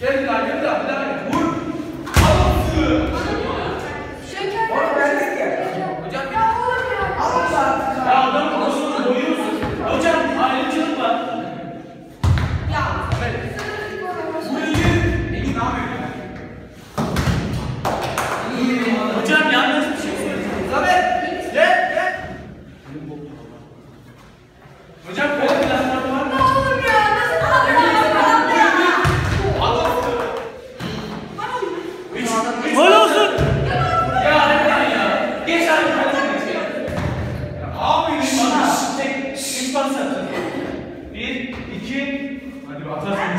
Gel bir daha, gel bir daha, bir daha. Gol olsun. Ya hadi ya. Geç abi. Abi bana tek şiş Bir, iki. Hadi atarsın.